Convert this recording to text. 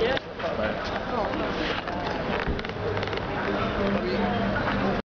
Yeah.